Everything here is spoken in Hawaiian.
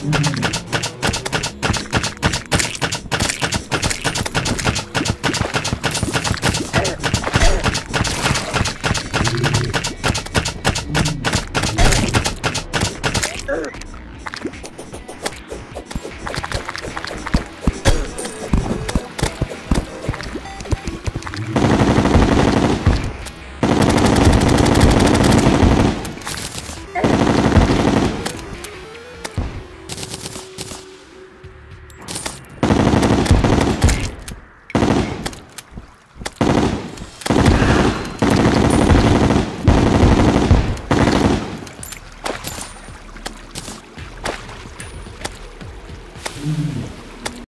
Grr! Mm. Mm. hmm